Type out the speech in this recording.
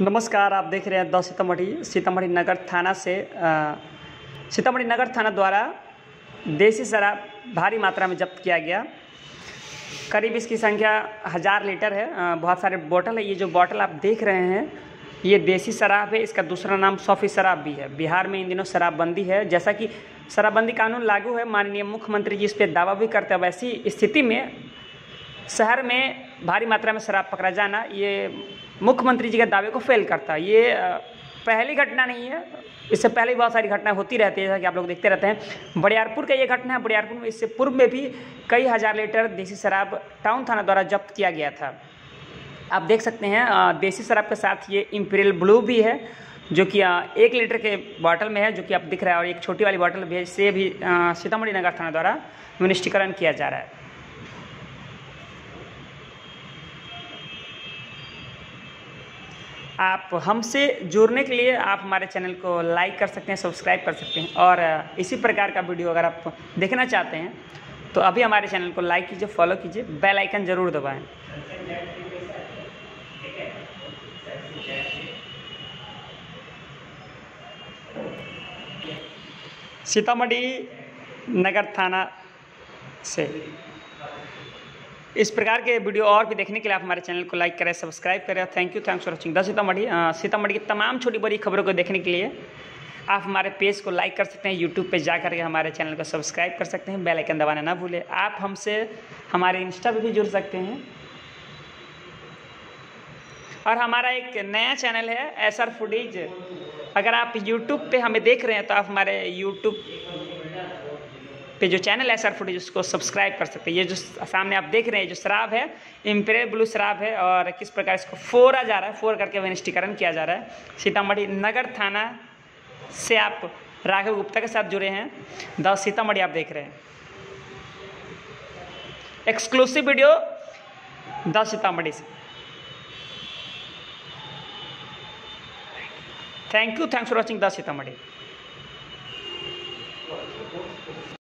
नमस्कार, आप देख रहे हैं द सीतामढ़ी सीतामढ़ी नगर थाना से सीतामढ़ी नगर थाना द्वारा देसी शराब भारी मात्रा में जब्त किया गया। करीब इसकी संख्या हज़ार लीटर है। बहुत सारे बोतल है। ये जो बोतल आप देख रहे हैं, ये देसी शराब है। इसका दूसरा नाम सौफी शराब भी है। बिहार में इन दिनों शराबबंदी है। जैसा कि शराबबंदी कानून लागू है, माननीय मुख्यमंत्री जी इस पर दावा भी करते हैं। वैसी स्थिति में शहर में भारी मात्रा में शराब पकड़ा जाना, ये मुख्यमंत्री जी के दावे को फेल करता। है ये पहली घटना नहीं है, इससे पहले भी बहुत सारी घटनाएँ होती रहती है, जैसा कि आप लोग देखते रहते हैं। बड़ियारपुर का ये घटना है, बड़ियारपुर में इससे पूर्व में भी कई हज़ार लीटर देसी शराब टाउन थाना द्वारा जब्त किया गया था। आप देख सकते हैं देसी शराब के साथ ये इम्पीरियल ब्लू भी है, जो कि एक लीटर के बॉटल में है, जो कि आप दिख रहा है, और एक छोटी वाली बॉटल भी है इससे भी सीतामढ़ी नगर थाना द्वारा विनिष्टीकरण किया जा रहा है। आप हमसे जुड़ने के लिए आप हमारे चैनल को लाइक कर सकते हैं, सब्सक्राइब कर सकते हैं और इसी प्रकार का वीडियो अगर आप देखना चाहते हैं तो अभी हमारे चैनल को लाइक कीजिए, फॉलो कीजिए, बेल आइकन ज़रूर दबाएँ। सीतामढ़ी नगर थाना से। इस प्रकार के वीडियो और भी देखने के लिए आप हमारे चैनल को लाइक करें, सब्सक्राइब करें thank you thanks for watching the Sitamarhi Sitamarhi की तमाम छोटी बड़ी खबरों को देखने के लिए आप हमारे पेज को लाइक कर सकते हैं यूट्यूब पे जा करके हमारे चैनल को सब्सक्राइब कर सकते हैं, बेल आइकन दबाना ना भूलें। आप हमसे, हमारे इंस्टा पे भी जुड़ सकते हैं। और हमारा एक नया चैनल है एस आर फूडीज। अगर आप यूट्यूब पे हमें देख रहे हैं तो आप हमारे यूट्यूब पे जो चैनल है सर फुटेज उसको सब्सक्राइब कर सकते हैं। ये जो सामने आप देख रहे हैं, जो शराब है इम्पेरियल ब्लू शराब है, और किस प्रकार इसको फोरा जा रहा है, फोर करके विनिष्टीकरण किया जा रहा है। सीतामढ़ी नगर थाना से आप राघव गुप्ता के साथ जुड़े हैं। द सीतामढ़ी आप देख रहे हैं। एक्सक्लूसिव वीडियो द सीतामढ़ी से। Thank you thanks for watching the Sitamarhi.